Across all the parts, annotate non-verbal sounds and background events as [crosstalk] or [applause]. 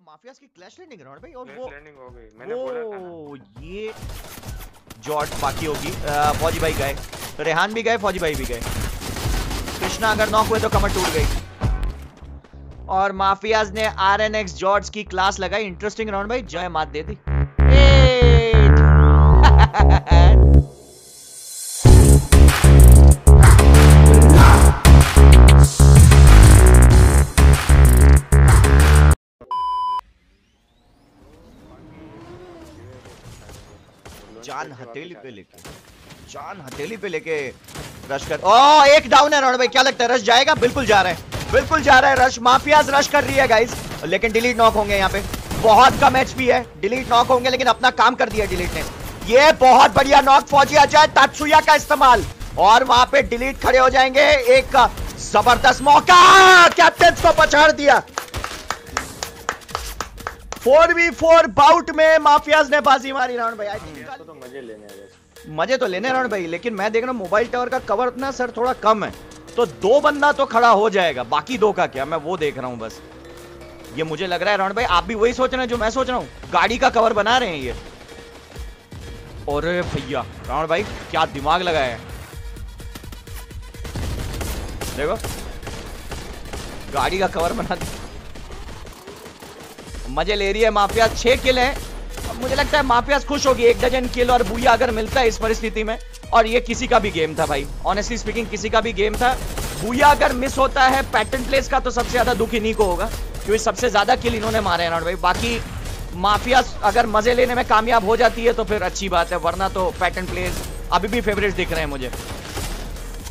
Mafias की clash landing round भाई? और वो landing हो गई। मैंने बोला था ना। ओ ये जॉर्ज बाकी होगी। फौजी भाई गए। रेहान भी गए फौजी भाई भी गए। कृष्णा अगर नॉक हुए तो कमर टूट गई। और माफियाज ने आर एन एक्स जॉर्ज की क्लास लगाई। इंटरेस्टिंग राउंड भाई। जय मात दे दी। [laughs] [laughs] जान हथेली पे लेके। जान हथेली पे लेके रश कर ओ एक डाउन है राउंड भाई क्या लगता है रश जाएगा? बिल्कुल जा रहा है। बिल्कुल जा रहा है रश माफियाज रश कर रही है गाइस लेकिन डिलीट नॉक होंगे यहाँ पे। बहुत कम एचपी है। डिलीट नॉक होंगे लेकिन अपना काम कर दिया डिलीट ने। ये बहुत बढ़िया नॉक फौजी अजय तात्सुया का इस्तेमाल। और वहाँ पे डिलीट खड़े हो जाएँगे। एक ज़बरदस्त मौका! कैप्टन को पछाड़ दिया। फोर वी फोर बाउट में माफियाज ने बाजी मारी राउंड भाई I think तो, मज़े लेने मज़े तो लेने राउंड भाई लेकिन मैं देख रहा हूँ मोबाइल टावर का कवर ना सर थोड़ा कम है। तो दो बंदा तो खड़ा हो जाएगा बाकी दो का क्या? मैं वो देख रहा हूँ बस। ये मुझे लग रहा है राउंड भाई आप भी वही सोच रहे हैं जो मैं सोच रहा हूँ? गाड़ी का कवर बना रहे हैं ये। और भैया राउंड भाई क्या दिमाग लगाया है? देखो। गाड़ी का कवर बना दिया। मज़े ले रही है माफिया छह किल है। मुझे लगता है माफिया खुश होगी, एक डजन किल और बुया अगर मिलता है इस परिस्थिति में, और ये किसी का भी गेम था भाई। ऑनेस्टली स्पीकिंग किसी का भी गेम था। बुया अगर मिस होता है पैटर्न प्लेस का तो सबसे ज़्यादा दुख इन्हीं को होगा, क्योंकि सबसे ज़्यादा किल इन्होंने मारे हैं भाई। बाकी माफिया अगर मज़े लेने में कामयाब हो जाती है तो फिर अच्छी बात है, वरना तो पैटर्न प्लेस अभी भी फेवरेट दिख रहे हैं मुझे।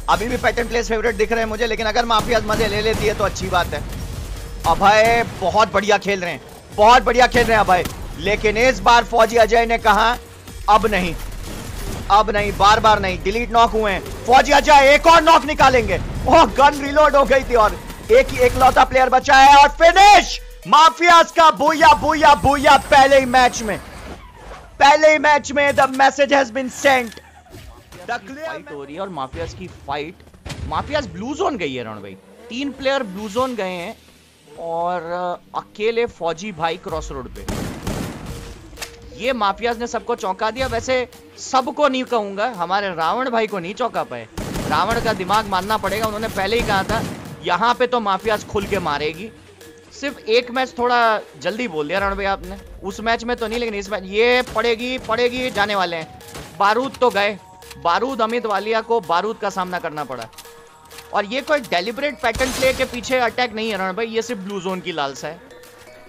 अभी भी पैटर्न प्लेस फेवरेट दिख रहे हैं मुझे, लेकिन अगर माफिया मज़े ले लेती है तो अच्छी बात है। अभय बहुत बढ़िया खेल रहे हैं। बहुत बढ़िया खेल रहे हैं अभय लेकिन इस बार फौजी अजय ने कहा अब नहीं अब नहीं बार बार नहीं डिलीट नॉक हुए हैं। फौजी अजय एक और नॉक निकालेंगे। ओह गन रिलोड हो गई थी और एक ही एक लौता प्लेयर बचा है और फिनिश माफियाज का बुया बुया बुया पहले ही मैच में। पहले ही मैच में the message has been sent fight हो रही है और माफियाज की फाइट माफियाज ब्लू जोन गई है रण भाई। तीन प्लेयर ब्लू जोन गए हैं। और अकेले फौजी भाई क्रॉस रोड पे। ये माफियाज ने सबको चौंका दिया। वैसे सबको नहीं कहूँगा, हमारे रावण भाई को नहीं चौंका पाए। रावण का दिमाग मानना पड़ेगा, उन्होंने पहले ही कहा था, यहाँ पे तो माफियाज खुल के मारेगी। सिर्फ़ एक मैच थोड़ा जल्दी बोल दिया रावण भाई आपने। उस मैच में तो नहीं, लेकिन इस मैच, ये पड़ेगी पड़ेगी, जाने वाले हैं। बारूद तो गए। बारूद अमित वालिया को बारूद का सामना करना पड़ा। और ये कोई डेलिबरेट पैटर्न प्ले के पीछे अटैक नहीं है भाई ये सिर्फ़ ब्लू जोन की लालसा है।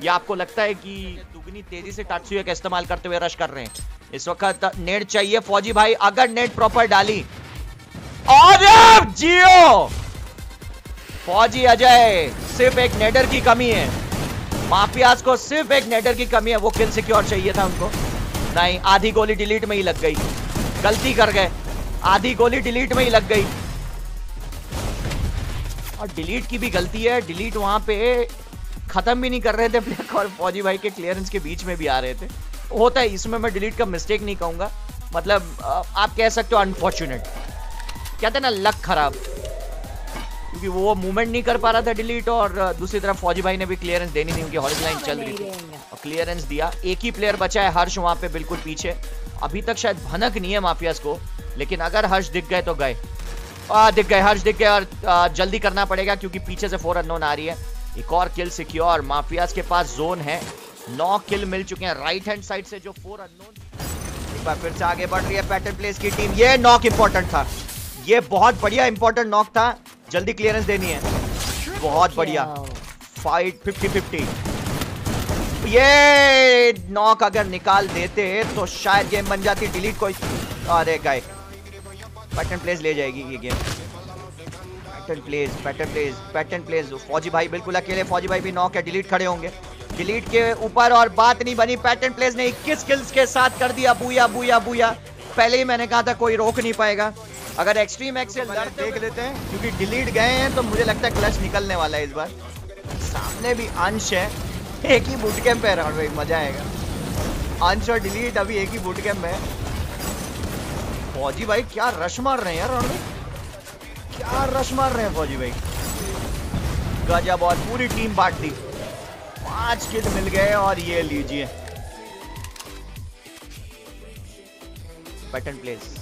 या आपको लगता है कि दुगनी तेज़ी से टाटसुया का इस्तेमाल करते हुए रश कर रहे हैं। इस वक्त नेट चाहिए फौजी भाई, अगर नेट प्रॉपर डाली। और जियो! फौजी अजय, सिर्फ़ एक नेडर की कमी है। माफियाज को सिर्फ़ एक नेडर की कमी है, वो किल सिक्योर चाहिए था उनको। नहीं, आधी गोली डिलीट में ही लग गई। गलती कर गए। आधी गोली डिलीट में ही लग गई। और डिलीट की भी गलती है। डिलीट वहाँ पे खत्म भी नहीं कर रहे थे प्लेयर और फौजी भाई के क्लियरेंस के बीच में भी आ रहे थे। होता है, इसमें मैं डिलीट का मिस्टेक नहीं कहूँगा। मतलब आप कह सकते हो अनफॉर्चुनेट कहते ना लक खराब। क्योंकि वो मूवमेंट नहीं कर पा रहा था डिलीट और दूसरी तरफ़ फौजी भाई ने भी क्लियरेंस देनी थी उनकी हॉरिजन लाइन चल रही थी। और क्लियरेंस दिया। एक ही प्लेयर बचा है हर्ष वहाँ पे बिल्कुल पीछे। अभी तक शायद भनक नहीं है माफियास को, लेकिन अगर हर्ष दिख गए तो गए। आ, दिख गए हर्ष दिख गए और आ, जल्दी करना पड़ेगा क्योंकि पीछे से फोर अननोन आ रही है। एक और किल सिक्योर माफियास के पास जोन है। नौ किल मिल चुके हैं राइट हैंड साइड से जो फोर अननोन एक बार फिर से आगे बढ़ रही है पैटर्न प्लेस की टीम ये नॉक इंपॉर्टेंट था। ये बहुत बढ़िया इंपॉर्टेंट नॉक था। जल्दी क्लियरेंस देनी है। बहुत बढ़िया। फाइट फिफ्टी फिफ्टी ये नॉक अगर निकाल देते तो शायद गेम बन जाती डिलीट कोई अरे गए। पैटर्न प्लेस ले जाएगी ये game pattern place pattern place pattern place फौजी भाई बिल्कुल अकेले फौजी भाई भी नॉक है डिलीट खड़े होंगे. डिलीट के ऊपर और बात नहीं बनी पैटर्न प्लेस ने 21 किल्स के साथ कर दिया बुया बुया बुया. पहले ही मैंने कहा था कोई रोक नहीं पाएगा. अगर एक्सट्रीम एक्सेल देख लेते हैं क्योंकि डिलीट गए हैं तो मुझे लगता है क्लच निकलने वाला है इस बार. सामने भी अंश है एक ही बूट कैंप है राउंड भाई मज़ा आएगा. अंश और डिलीट अभी एक ही बूट कैंप है. फौजी भाई क्या रश मार रहे हैं यार भाई क्या रश मार रहे हैं फौजी भाई? गजब और पूरी टीम बांट दी पाँच किल मिल गए और ये लीजिए। पैटर्न प्लेस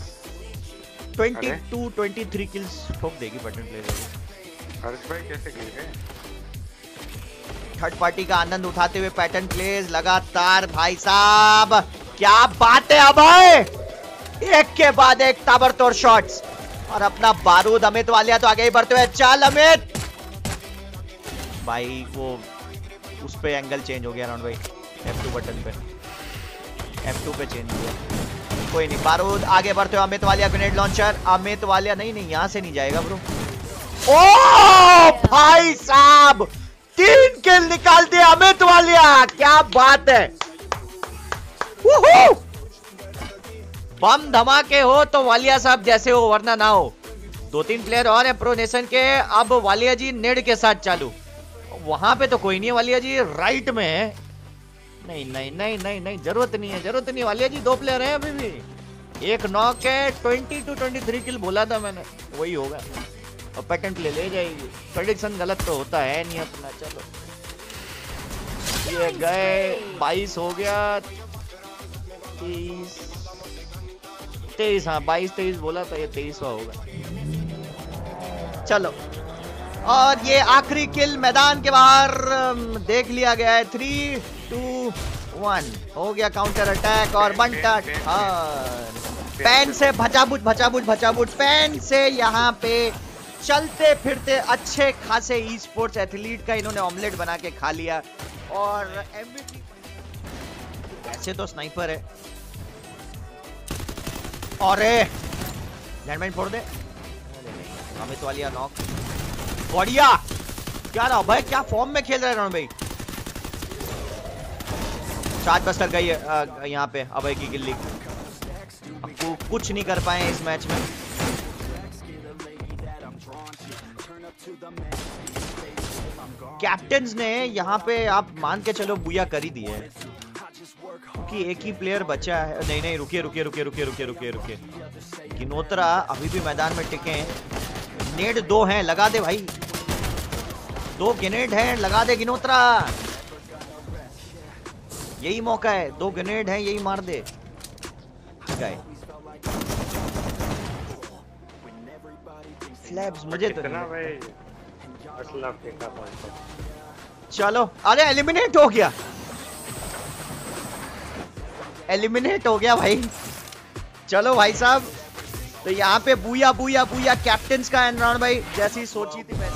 22 23 किल्स ठोक देगी पैटर्न प्लेस हर्ष भाई कैसे गिर गए थर्ड पार्टी का आनंद उठाते हुए पैटर्न प्लेस लगातार भाई साहब। क्या बात है अभय! एक के बाद एक ताबड़तोड़ शॉट्स और अपना बारूद अमित वालिया तो आगे ही बढ़ते हुए। चल अमित! भाई, वो उस पे एंगल चेंज हो गया राउंड भाई। F2 बटन पे। F2 पे चेंज हुआ कोई नहीं, बारूद आगे बढ़ते हुए अमित वालिया ग्रेनेड लॉन्चर अमित वालिया, नहीं नहीं, यहाँ से नहीं जाएगा ब्रो ओ, भाई साहब! तीन किल निकाल दिया अमित वालिया। क्या बात है! बम धमाके हो तो वालिया साहब जैसे हो, वरना ना हो। दो तीन प्लेयर और है प्रो नेशन के, अब वालिया जी नेड के साथ चालू। वहाँ पे तो कोई नहीं है वालिया जी राइट में है। नहीं नहीं नहीं नहीं नहीं, ज़रूरत नहीं है, ज़रूरत नहीं वालिया जी दो प्लेयर हैं अभी भी। एक नॉक है twenty two twenty three kill बोला था मैंने, वही होगा। और पैटर्न प्ले ले जाएगी। प्रेडिक्शन गलत तो होता है नहीं अपना चलो। ये गए, बाईस हो गया, तीस। तेईस हाँ बाईस, तेईस बोला था ये तेईसवा होगा। चलो। और ये आखिरी किल मैदान के बाहर देख लिया गया है। थ्री टू वन हो गया काउंटर अटैक और बंटा हाँ पैन से भचाबुट भचाबुट भचाबुट पैन से यहाँ पे चलते फिरते अच्छे खासे ई स्पोर्ट्स एथलीट का इन्होंने ऑमलेट बना के खा लिया। और MVP ऐसे तो स्नाइपर है। और लैंडमाइन फोड़ दे। अमित वालिया नॉक बढ़िया। क्या रहा भाई, क्या फॉर्म में खेल रहे भाई चार्ज बस्टर गई यहाँ पे, अभय की गिल्ली। अब कु- कुछ नहीं कर पाए इस मैच में। कैप्टन ने यहाँ पे आप मान के चलो बुया कर ही दिए क्योंकि एक ही प्लेयर बचा है। नहीं नहीं रुकिए रुकिए रुकिए रुकिए रुकिए रुकिए रुकिए। गिनोत्रा अभी भी मैदान में टिके हैं। नेड दो हैं लगा दे भाई। दो ग्रेनेड हैं लगा दे गिनोत्रा यही मौका है। दो ग्रेनेड हैं यही मार दे। गए। फ्लैप्स मुझे तो नहीं चलो अरे एलिमिनेट हो गया। एलिमिनेट हो गया भाई। चलो भाई साहब तो यहाँ पे बुया बुया बुया कैप्टन का एनराउंड भाई, जैसी सोची थी मैंने।